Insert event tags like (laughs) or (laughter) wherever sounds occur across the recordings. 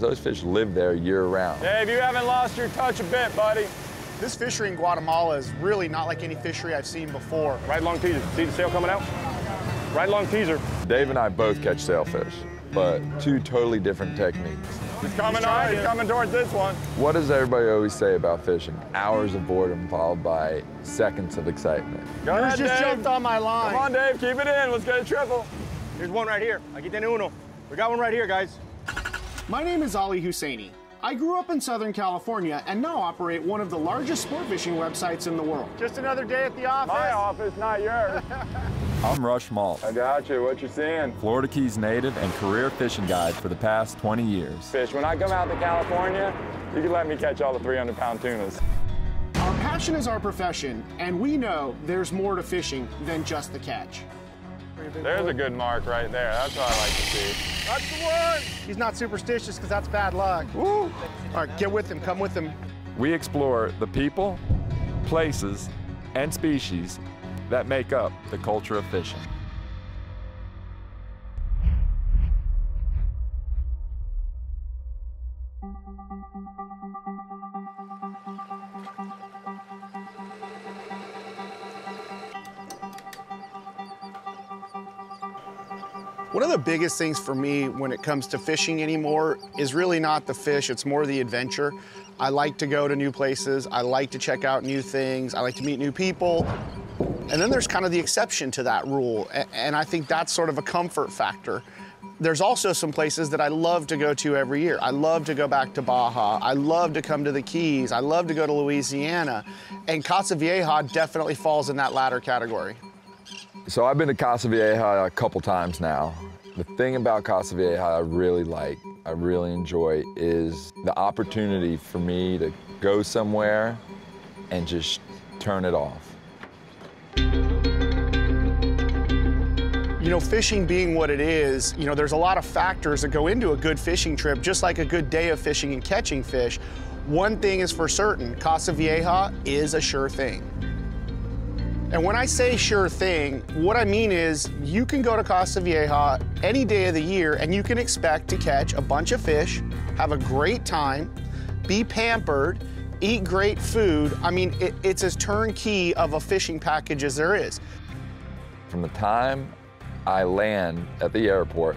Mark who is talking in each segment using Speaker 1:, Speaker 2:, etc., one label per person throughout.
Speaker 1: Those fish live there year round.
Speaker 2: Dave, you haven't lost your touch a bit, buddy.
Speaker 3: This fishery in Guatemala is really not like any fishery I've seen before.
Speaker 2: Right long teaser. See the sail coming out? Right long teaser.
Speaker 1: Dave and I both catch sailfish, but two totally different techniques.
Speaker 2: He's coming on. He's coming towards this one.
Speaker 1: What does everybody always say about fishing? Hours of boredom followed by seconds of excitement.
Speaker 2: Go ahead,
Speaker 3: just
Speaker 2: Dave.
Speaker 3: jumped on my line.
Speaker 2: Come on, Dave. Keep it in. Let's get a triple.
Speaker 4: Here's one right here. Aquí tiene uno. We got one right here, guys.
Speaker 3: My name is Ali Hussainy. I grew up in Southern California and now operate one of the largest sport fishing websites in the world. Just another day at the office.
Speaker 2: My office, not yours. (laughs)
Speaker 1: I'm Rush Maltz,
Speaker 2: I got you. What you seeing?
Speaker 1: Florida Keys native and career fishing guide for the past 20 years.
Speaker 2: Fish. When I come out to California, you can let me catch all the 300 pound tunas.
Speaker 3: Our passion is our profession, and we know there's more to fishing than just the catch.
Speaker 2: There's a good mark right there. That's what I like to see.
Speaker 3: That's the one! He's not superstitious because that's bad luck. Woo! All right, get with him, come with him.
Speaker 1: We explore the people, places, and species that make up the culture of fishing.
Speaker 3: One of the biggest things for me when it comes to fishing anymore is really not the fish, it's more the adventure. I like to go to new places, I like to check out new things, I like to meet new people. And then there's kind of the exception to that rule, and I think that's sort of a comfort factor. There's also some places that I love to go to every year. I love to go back to Baja. I love to come to the Keys. I love to go to Louisiana. And Casa Vieja definitely falls in that latter category.
Speaker 1: So I've been to Casa Vieja a couple times now. The thing about Casa Vieja I really like, I really enjoy, is the opportunity for me to go somewhere and just turn it off.
Speaker 3: You know, fishing being what it is, you know, there's a lot of factors that go into a good fishing trip, just like a good day of fishing and catching fish. One thing is for certain, Casa Vieja is a sure thing. And when I say sure thing, what I mean is you can go to Casa Vieja any day of the year and you can expect to catch a bunch of fish, have a great time, be pampered, eat great food. I mean, it, it's as turnkey of a fishing package as there is.
Speaker 1: From the time I land at the airport,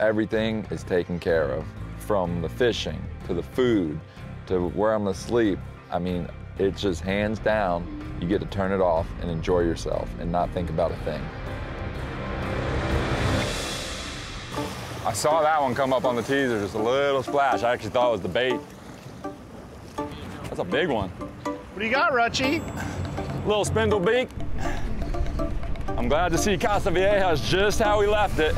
Speaker 1: everything is taken care of. From the fishing to the food to where I'm gonna sleep. I mean, it's just hands down, you get to turn it off and enjoy yourself and not think about a thing.
Speaker 2: I saw that one come up on the teaser, just a little splash. I actually thought it was the bait. That's a big one.
Speaker 3: What do you got, Rutchy?
Speaker 2: Little spindle beak. I'm glad to see Casa Vieja is just how we left it.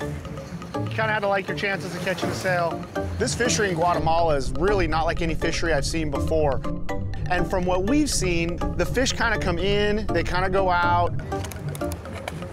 Speaker 3: You kind of had to like your chances of catching a sail. This fishery in Guatemala is really not like any fishery I've seen before. And from what we've seen, the fish kind of come in, they kind of go out.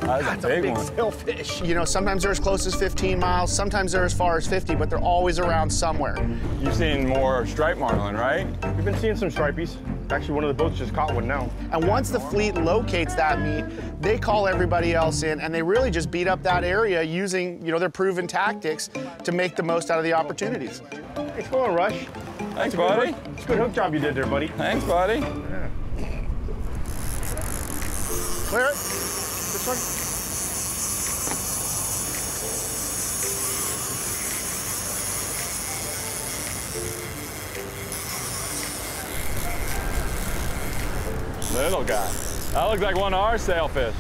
Speaker 2: That's
Speaker 3: That's
Speaker 2: a big, one.
Speaker 3: sailfish. You know, sometimes they're as close as 15 miles, sometimes they're as far as 50, but they're always around somewhere.
Speaker 2: You've seen more striped marlin, right?
Speaker 4: We've been seeing some stripies. Actually, one of the boats just caught one now.
Speaker 3: And once the fleet locates that meat, they call everybody else in and they really just beat up that area using, you know, their proven tactics to make the most out of the opportunities.
Speaker 4: It's for going, Rush.
Speaker 2: Thanks, buddy.
Speaker 4: It's a good hook job you did there, buddy.
Speaker 2: Thanks, buddy.
Speaker 3: Clear it. This one.
Speaker 2: Little guy. That looks like one of our sailfish.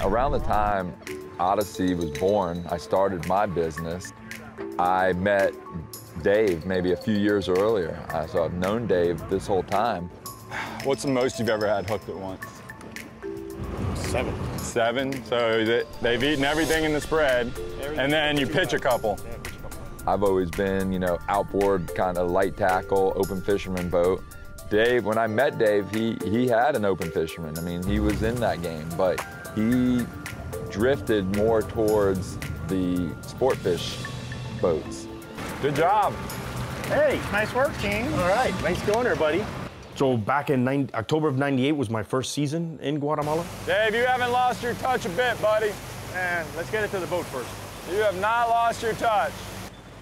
Speaker 1: Around the time Odyssea was born, I started my business. I met Dave maybe a few years earlier. Uh, so I've known Dave this whole time.
Speaker 2: What's the most you've ever had hooked at once?
Speaker 4: Seven.
Speaker 2: Seven. So they- they've eaten everything in the spread, and then you pitch a couple.
Speaker 1: I've always been, you know, outboard kind of light tackle, open fisherman boat. Dave, when I met Dave, he, he had an open fisherman. I mean, he was in that game, but he drifted more towards the sport fish boats.
Speaker 2: Good job.
Speaker 4: Hey,
Speaker 3: Nice work, team.
Speaker 4: all right. Nice going there, buddy. So back in nine, October of 98 was my first season in Guatemala.
Speaker 2: Dave, you haven't lost your touch a bit, buddy.
Speaker 4: And let's get it to the boat first.
Speaker 2: You have not lost your touch.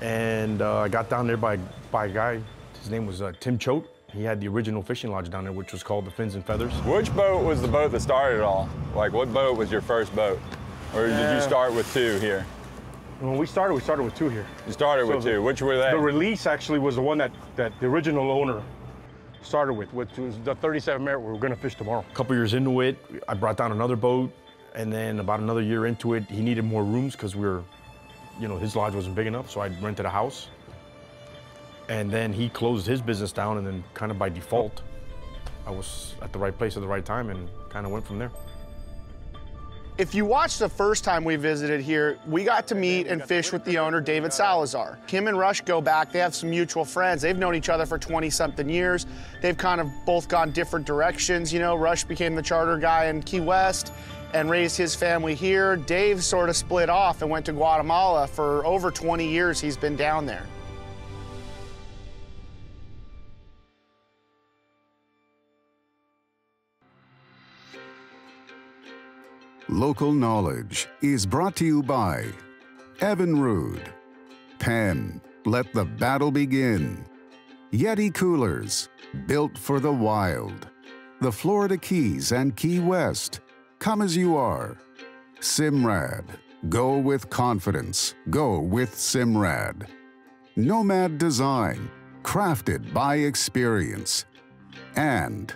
Speaker 4: and uh, I got down there by by a guy. His name was uh, Tim Choate. He had the original fishing lodge down there, which was called the Fins and Feathers.
Speaker 2: Which boat was the boat that started it all? Like, what boat was your first boat? Or did you start with two here?
Speaker 4: When we started, we started with two here.
Speaker 2: You started with
Speaker 4: the-
Speaker 2: two. Which were they?
Speaker 4: The release actually was the one that, that the original owner started with, which was the 37 Merritt we were gonna fish tomorrow. A couple years into it, I brought down another boat, and then about another year into it, he needed more rooms because we were, you know, his lodge wasn't big enough, so I rented a house. And then he closed his business down, and then kind of by default, I was at the right place at the right time and kind of went from there.
Speaker 3: If you watched the first time we visited here, we got to meet and fish with the owner, David Salazar. Him and Rush go back. They have some mutual friends. They've known each other for 20 something years. They've kind of both gone different directions. You know, Rush became the charter guy in Key West and raised his family here. Dave sort of split off and went to Guatemala. For over 20 years, he's been down there.
Speaker 5: Local knowledge is brought to you by Evinrude, Penn, Let the Battle Begin, Yeti Coolers, built for the wild, the Florida Keys and Key West, come as you are, Simrad, go with confidence, go with Simrad, Nomad Design, crafted by experience, and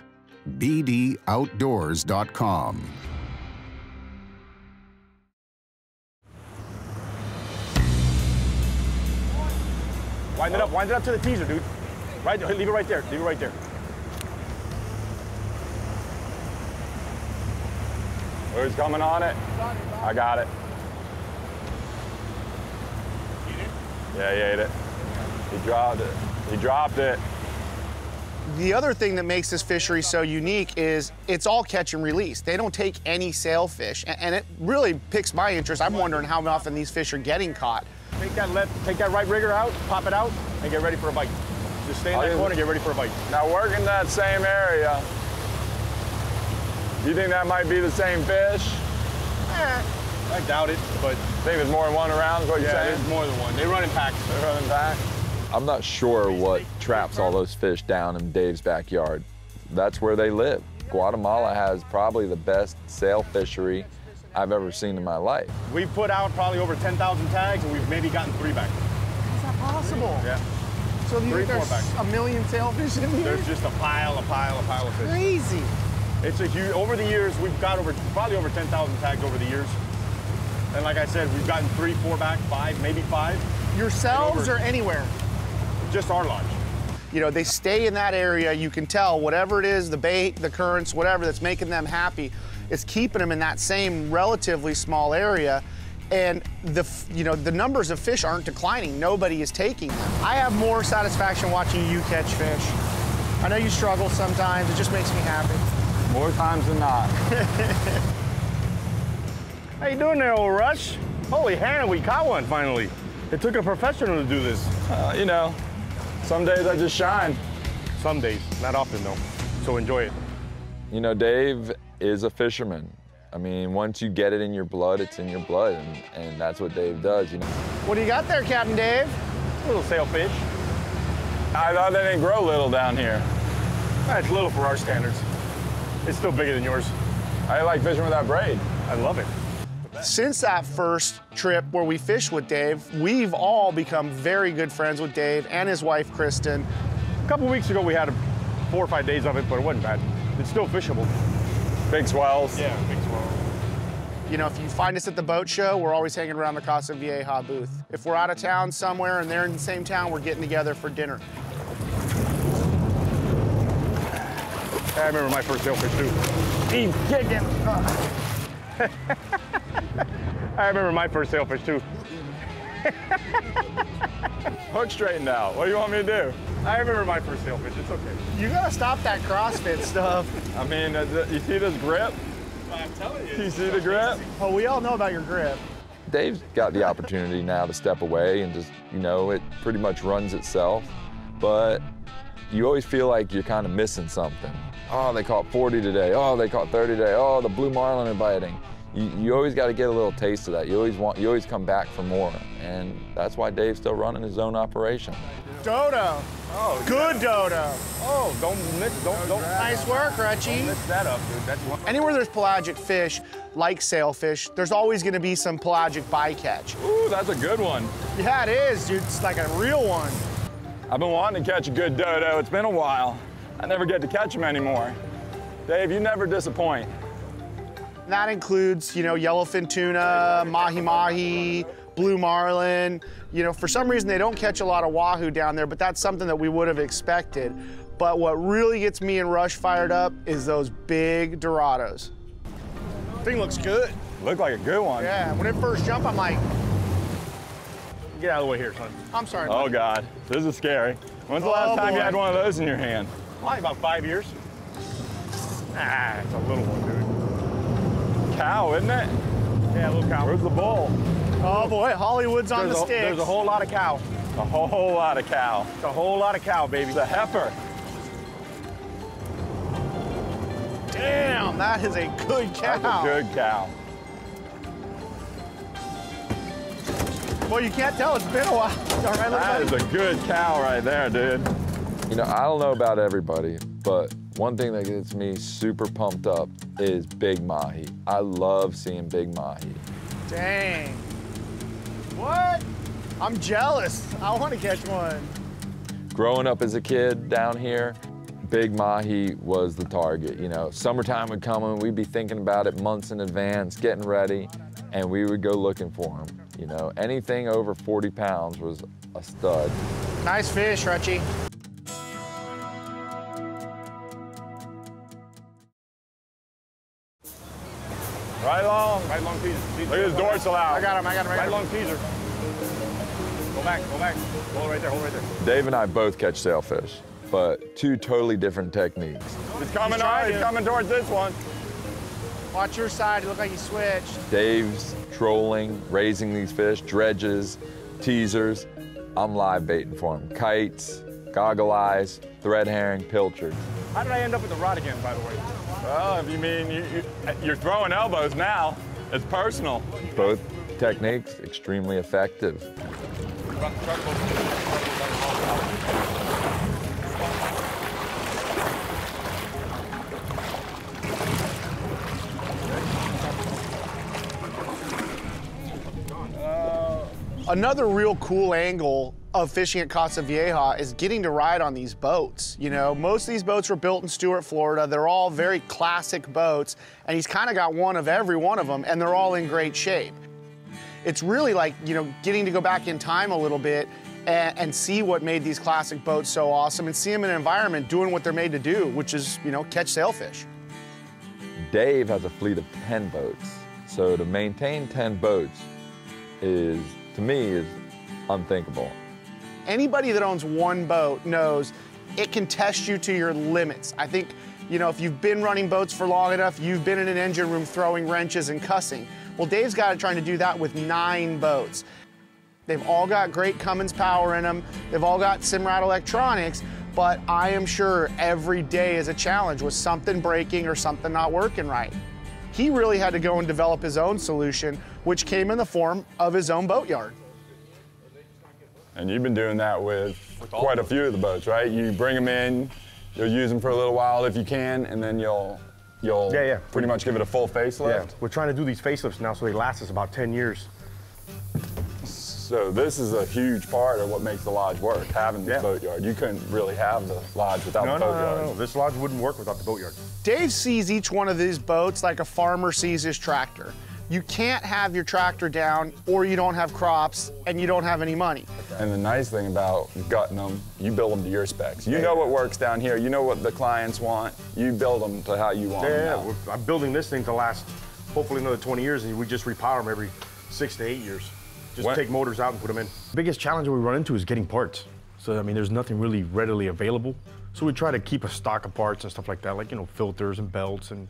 Speaker 5: BDOutdoors.com.
Speaker 4: Wind it up, wind it up to the teaser, dude. Right, leave it right there, leave it right there.
Speaker 2: Who's coming on it? I got it. Yeah, he ate it. He dropped it. He dropped it.
Speaker 3: The other thing that makes this fishery so unique is it's all catch and release. They don't take any sailfish, and it really piques my interest. I'm wondering how often these fish are getting caught.
Speaker 4: Take that left, take that right rigger out, pop it out, and get ready for a bite. Just stay in that corner and get ready for a bite.
Speaker 2: Now working that same area. Do you think that might be the same fish?
Speaker 4: Eh, I doubt it, but I
Speaker 2: think there's more than one around, is what you're
Speaker 4: yeah,
Speaker 2: saying?
Speaker 4: there's more than one. They run in packs.
Speaker 2: They're running back.
Speaker 1: I'm not sure what traps all those fish down in Dave's backyard. That's where they live. Guatemala has probably the best sail fishery I've ever seen in my life.
Speaker 4: We've put out probably over 10,000 tags, and we've maybe gotten three back.
Speaker 3: Is that possible?
Speaker 4: Yeah.
Speaker 3: So do you
Speaker 4: Three,
Speaker 3: think there's
Speaker 4: back.
Speaker 3: a million sailfish in here?
Speaker 4: There's just a pile, a pile, a pile of fish.
Speaker 3: crazy.
Speaker 4: It's a huge, over the years, we've got over, probably over 10,000 tags over the years. And like I said, we've gotten three, four back, five, maybe five,
Speaker 3: Yourselves
Speaker 4: over-
Speaker 3: or anywhere?
Speaker 4: just our lodge.
Speaker 3: You know, they stay in that area. You can tell whatever it is, the bait, the currents, whatever that's making them happy, is keeping them in that same relatively small area. And the, you know, the numbers of fish aren't declining. Nobody is taking them. I have more satisfaction watching you catch fish. I know you struggle sometimes. It just makes me happy.
Speaker 2: More times than not. (laughs)
Speaker 4: How you doing there, old Rush? Holy Hannah, we caught one finally. It took a professional to do this.
Speaker 2: Uh, you know, some days I just shine.
Speaker 4: Some days, not often though. So enjoy it.
Speaker 1: You know, Dave is a fisherman. I mean, once you get it in your blood, it's in your blood, and, and that's what Dave does, you know.
Speaker 3: What do you got there, Captain Dave?
Speaker 4: Little sailfish.
Speaker 2: I thought they didn't grow little down here.
Speaker 4: Ah, It's little for our standards. It's still bigger than yours.
Speaker 2: I like fishing with that braid.
Speaker 4: I love it.
Speaker 3: Since that first trip where we fished with Dave, we've all become very good friends with Dave and his wife, Kristen.
Speaker 4: A couple weeks ago, we had a four or five days of it, but it wasn't bad. It's still fishable.
Speaker 2: Big swells.
Speaker 4: Yeah, big swell.
Speaker 3: You know, if you find us at the boat show, we're always hanging around the Casa Vieja booth. If we're out of town somewhere and they're in the same town, we're getting together for dinner.
Speaker 4: I remember my first sailfish too. He's (laughs) kicking. I remember my first sailfish too. (laughs)
Speaker 2: Hook straightened out. What do you want me to do?
Speaker 4: I remember my first sailfish. It's okay.
Speaker 3: You gotta stop that CrossFit stuff.
Speaker 2: I mean, uh, you see this grip?
Speaker 4: I'm telling you.
Speaker 2: You see the grip?
Speaker 3: Well, we all know about your grip.
Speaker 1: Dave's got the opportunity now to step away and just, you know, it pretty much runs itself. But you always feel like you're kind of missing something. Oh, they caught 40 today. Oh, they caught 30 today. Oh, the blue marlin are biting. You, you always got to get a little taste of that. You always want, you always come back for more, and that's why Dave's still running his own operation.
Speaker 3: Dodo.
Speaker 4: Oh,
Speaker 3: Good dodo.
Speaker 4: Oh, don't mix, don't, don't,
Speaker 3: Nice work, Rutchie.
Speaker 4: mix that up, dude. That's one.
Speaker 3: Anywhere there's pelagic fish, like sailfish, there's always going to be some pelagic bycatch.
Speaker 2: Ooh, that's a good one.
Speaker 3: Yeah, it is, dude. It's like a real one.
Speaker 2: I've been wanting to catch a good dodo. It's been a while. I never get to catch them anymore. Dave, you never disappoint.
Speaker 3: And that includes, you know, yellowfin tuna, mahi mahi, blue marlin. You know, for some reason they don't catch a lot of wahoo down there, but that's something that we would have expected. But what really gets me and Rush fired up is those big Dorados. Thing looks good.
Speaker 2: Look like a good one.
Speaker 3: Yeah, when it first jumped, I'm like,
Speaker 4: Get out of the way here, son.
Speaker 3: I'm sorry.
Speaker 2: Oh
Speaker 3: buddy.
Speaker 2: God, this is scary. When's the
Speaker 3: Oh,
Speaker 2: last time you had one of those in your hand?
Speaker 4: Probably about five years. Ah, it's a little one,
Speaker 2: Cow, isn't it?
Speaker 4: Yeah, a little cow.
Speaker 2: Where's the bull?
Speaker 3: Oh boy, Hollywood's on
Speaker 4: There's
Speaker 3: the
Speaker 4: a,
Speaker 3: sticks.
Speaker 4: there's a whole lot of cow.
Speaker 2: A whole lot of cow.
Speaker 4: It's a whole lot of cow, baby.
Speaker 2: The heifer.
Speaker 3: Damn, that is a good cow.
Speaker 2: That's a good cow.
Speaker 3: Well, you can't tell. It's been a while. (laughs) All right,
Speaker 2: that is a good cow right there, dude.
Speaker 1: You know, I don't know about everybody, but one thing that gets me super pumped up is big mahi. I love seeing big mahi.
Speaker 3: Dang. What? I'm jealous. I want to catch one.
Speaker 1: Growing up as a kid down here, big mahi was the target. You know, summertime would come and we'd be thinking about it months in advance, getting ready, and we would go looking for them. You know, anything over 40 pounds was a stud.
Speaker 3: Nice fish, Rutchie.
Speaker 2: Right long.
Speaker 4: Right long teaser.
Speaker 2: Look at his dorsal out.
Speaker 3: I got him. I got him. I got
Speaker 4: Right
Speaker 3: him.
Speaker 4: long teaser. Go back, go back. Hold it right there, hold it right there.
Speaker 1: Dave and I both catch sailfish, but two totally different techniques.
Speaker 2: He's coming
Speaker 3: He's
Speaker 2: on.
Speaker 3: trying
Speaker 2: He's coming towards this one.
Speaker 3: Watch your side. You look like you switched.
Speaker 1: Dave's trolling, raising these fish, dredges, teasers. I'm live baiting for him. Kites, goggle eyes, thread herring, pilchard.
Speaker 4: How did I end up with the rod again, by the way?
Speaker 2: Well, if you mean you, you, you're throwing elbows now, it's personal.
Speaker 1: Both techniques extremely effective.
Speaker 3: Uh, another real cool angle of fishing at Casa Vieja is getting to ride on these boats. You know, mm-hmm. most of these boats were built in Stuart, Florida. They're all very classic boats, and he's kind of got one of every one of them, and they're all in great shape. It's really like, you know, getting to go back in time a little bit and, and see what made these classic boats so awesome and see them in an environment doing what they're made to do, which is, you know, catch sailfish.
Speaker 1: Dave has a fleet of 10 boats. So to maintain 10 boats is, to me, is unthinkable.
Speaker 3: Anybody that owns one boat knows it can test you to your limits. I think, you know, if you've been running boats for long enough, you've been in an engine room throwing wrenches and cussing. Well, Dave's got it trying to do that with nine boats. They've all got great Cummins power in them. They've all got Simrad electronics, but I am sure every day is a challenge with something breaking or something not working right. He really had to go and develop his own solution, which came in the form of his own boatyard.
Speaker 2: And you've been doing that with quite a few of the boats, right? You bring them in, you'll use them for a little while if you can, and then you'll you'll
Speaker 4: Yeah, yeah.
Speaker 2: pretty much give it a full facelift.
Speaker 4: Yeah, we're trying to do these facelifts now so they last us about 10 years.
Speaker 2: So this is a huge part of what makes the lodge work, having the
Speaker 4: Yeah.
Speaker 2: boatyard. You couldn't really have the lodge without
Speaker 4: No,
Speaker 2: the
Speaker 4: no,
Speaker 2: boatyard.
Speaker 4: no, no, This lodge wouldn't work without the boatyard.
Speaker 3: Dave sees each one of these boats like a farmer sees his tractor. You can't have your tractor down or you don't have crops and you don't have any money.
Speaker 2: And the nice thing about gutting them, you build them to your specs. You know what works down here. You know what the clients want. You build them to how you want
Speaker 4: Yeah,
Speaker 2: them.
Speaker 4: yeah, we're- I'm building this thing to last hopefully another 20 years, and we just repower them every six to eight years. Just
Speaker 2: What-
Speaker 4: take motors out and put them in. Biggest challenge we run into is getting parts. So I mean, there's nothing really readily available. So we try to keep a stock of parts and stuff like that, like you know, filters and belts and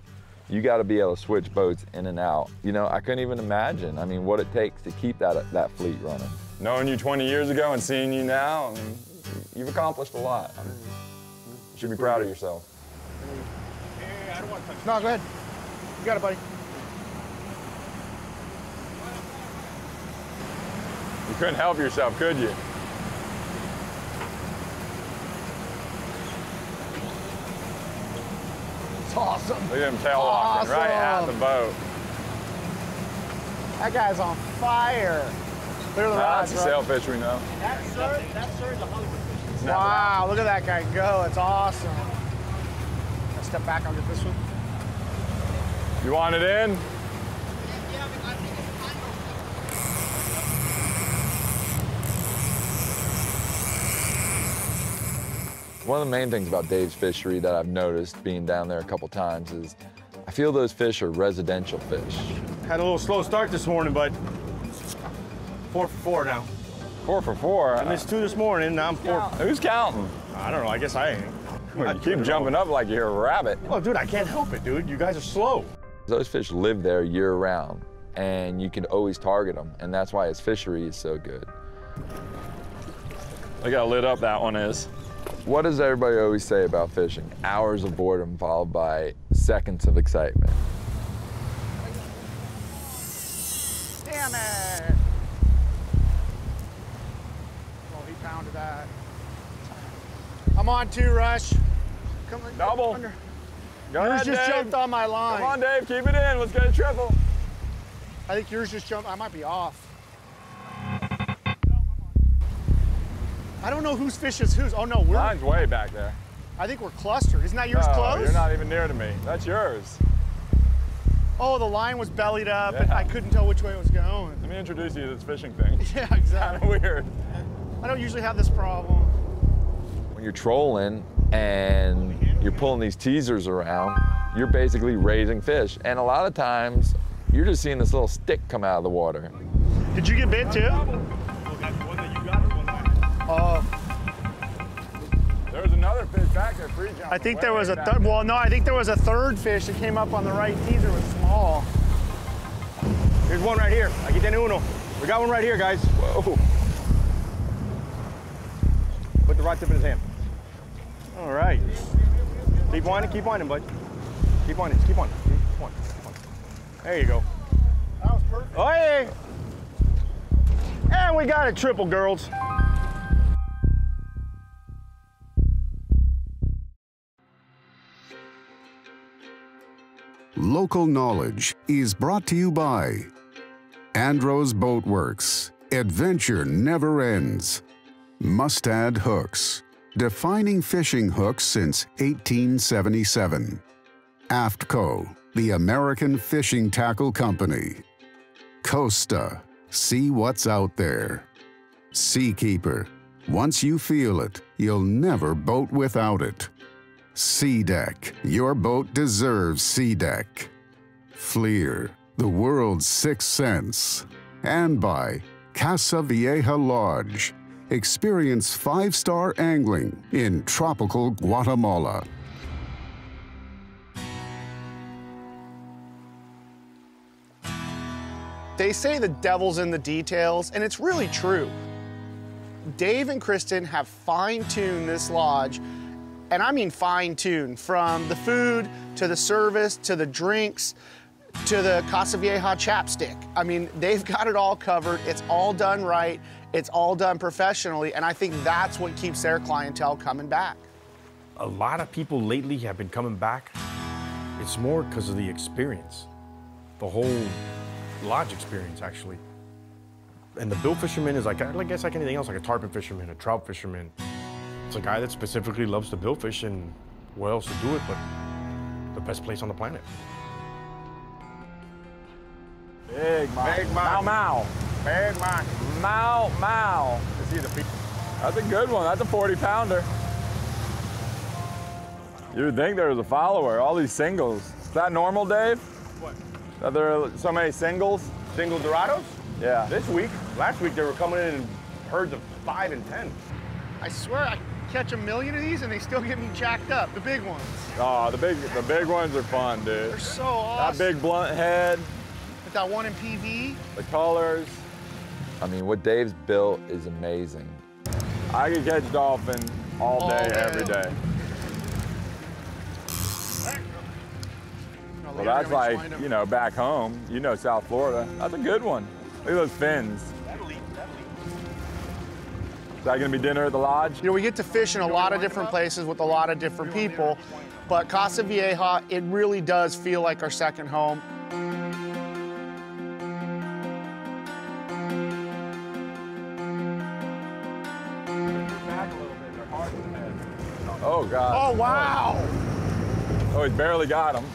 Speaker 1: you got to be able to switch boats in and out. You know, I couldn't even imagine, I mean, what it takes to keep that, that fleet running.
Speaker 2: Knowing you 20 years ago and seeing you now, I mean, you've accomplished a lot. I mean, you should be proud of yourself. Hey, I don't want to touch you.
Speaker 3: No, go ahead. You got it, buddy.
Speaker 2: You couldn't help yourself, could you?
Speaker 3: Awesome.
Speaker 2: Look at him tail walking right at the boat.
Speaker 3: That guy's on fire. Clear the
Speaker 2: That's
Speaker 3: rods,
Speaker 2: a
Speaker 3: bro.
Speaker 2: sailfish we know.
Speaker 6: That sir, that sir is a Hollywood fish.
Speaker 3: Wow, look at that guy go. It's awesome. I'll step back, I'll this one.
Speaker 2: You want it in?
Speaker 1: One of the main things about Dave's fishery that I've noticed being down there a couple times is I feel those fish are residential fish.
Speaker 4: Had a little slow start this morning, but four for four now.
Speaker 2: Four for four.
Speaker 4: I missed two this morning, now I'm four.
Speaker 2: Who's counting?
Speaker 4: I don't know, I guess I ain't.
Speaker 2: You keep jumping up like you're a rabbit.
Speaker 4: Oh, dude, I can't help it, dude. You guys are slow.
Speaker 1: Those fish live there year round and you can always target them and that's why his fishery is so good.
Speaker 2: Look how lit up that one is.
Speaker 1: What does everybody always say about fishing? Hours of boredom followed by seconds of excitement.
Speaker 3: Damn it. Oh, he pounded that. I'm on two, Rush. Come on.
Speaker 2: Double.
Speaker 3: Under.
Speaker 2: Go
Speaker 3: Yours
Speaker 2: ahead,
Speaker 3: just
Speaker 2: Dave.
Speaker 3: jumped on my line.
Speaker 2: Come on, Dave, keep it in. Let's get a triple.
Speaker 3: I think yours just jumped. I might be off. I don't know whose fish is whose. Oh no, we're.
Speaker 2: Mine's way back there.
Speaker 3: I think we're clustered. Isn't that yours
Speaker 2: no,
Speaker 3: close?
Speaker 2: you're not even near to me. That's yours.
Speaker 3: Oh, the line was bellied up, and I couldn't tell which way it was going.
Speaker 2: Let me introduce you to this fishing thing. (laughs)
Speaker 3: Yeah,
Speaker 2: kind
Speaker 3: exactly.
Speaker 2: of weird.
Speaker 3: I don't usually have this problem.
Speaker 1: When you're trolling and you're pulling these teasers around, you're basically raising fish. And a lot of times, you're just seeing this little stick come out of the water.
Speaker 3: Did you get bit too? Oh,
Speaker 2: There's another fish back there, free jump.
Speaker 3: I think there was a third. Well, no, I think there was a third fish that came up on the right teaser. It was small.
Speaker 4: Here's one right here. Aquí tiene uno. We got one right here, guys.
Speaker 2: Whoa.
Speaker 4: Put the rod tip in his hand. All right. Keep winding, keep winding, bud. Keep winding, keep winding. Keep winding, keep winding. There you go.
Speaker 3: That was perfect.
Speaker 4: Oh, hey. And we got a triple, girls.
Speaker 5: Local knowledge is brought to you by Andros Boat Works. Adventure never ends. Mustad Hooks. Defining fishing hooks since 1877. AFTCO, the American Fishing Tackle Company. Costa. See what's out there. Seakeeper. Once you feel it, you'll never boat without it. SeaDek. Your boat deserves Sea Deck. FLIR, the world's sixth sense. And by Casa Vieja Lodge. Experience five star angling in tropical Guatemala.
Speaker 3: They say the devil's in the details, and it's really true. Dave and Kristen have fine tuned this lodge, and I mean fine tuned from the food to the service to the drinks to the Casa Vieja chapstick. I mean, they've got it all covered. It's all done right, it's all done professionally, and I think that's what keeps their clientele coming back.
Speaker 4: A lot of people lately have been coming back. It's more because of the experience, the whole lodge experience, actually. And the bill fisherman is like, I guess like anything else, like a tarpon fisherman, a trout fisherman. It's a guy that specifically loves to bill fish and where else to do it, but the best place on the planet.
Speaker 2: Big mouth.
Speaker 4: Big
Speaker 2: Mow
Speaker 4: mouth.
Speaker 2: mow.
Speaker 4: Big man.
Speaker 2: Mow mow.
Speaker 4: Is he the big?
Speaker 2: That's a good one. That's a 40 pounder. You would think there was a follower. All these singles. Is that normal, Dave?
Speaker 4: What?
Speaker 2: That there are so many singles?
Speaker 4: Single Dorados?
Speaker 2: Yeah.
Speaker 4: This week, last week they were coming in in herds of five and ten.
Speaker 3: I swear I catch a million of these and they still get me jacked up, the big ones.
Speaker 2: Oh, the big the big ones are fun, dude.
Speaker 3: They're so awesome.
Speaker 2: That big blunt head,
Speaker 3: With that one in PV.
Speaker 2: the colors.
Speaker 1: I mean, what Dave's built is amazing.
Speaker 2: I could catch dolphin all
Speaker 3: All
Speaker 2: day,
Speaker 3: day.
Speaker 2: every day. Well, that's like, you know, back home, you know, South Florida. That's a good one. Look at those fins. Is that gonna be dinner at the lodge?
Speaker 3: You know, we get to fish in a lot of different places with a lot of different people, but Casa Vieja, it really does feel like our second home.
Speaker 2: Oh God.
Speaker 3: Oh, wow.
Speaker 2: Oh, he barely got him.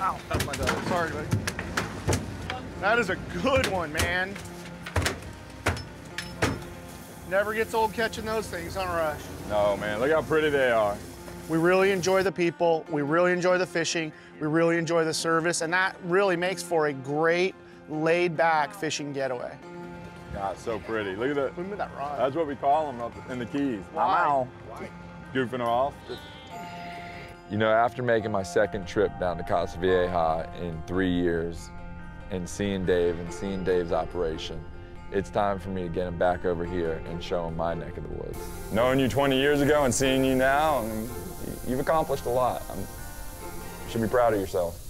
Speaker 3: Ow, that's my dad. Sorry, buddy. That is a good one, man. Never gets old catching those things, huh, Rush?
Speaker 2: No, man, look how pretty they are.
Speaker 3: We really enjoy the people. We really enjoy the fishing. We really enjoy the service, and that really makes for a great laid-back fishing getaway.
Speaker 2: God, so pretty. Look at that.
Speaker 3: Look at that rod.
Speaker 2: That's what we call them up in the Keys.
Speaker 3: Why?
Speaker 2: Goofing her off.
Speaker 1: You know, after making my second trip down to Casa Vieja in three years and seeing Dave and seeing Dave's operation, it's time for me to get him back over here and show him my neck of the woods.
Speaker 2: Knowing you 20 years ago and seeing you now, I mean, you've accomplished a lot. I'm, you should be proud of yourself.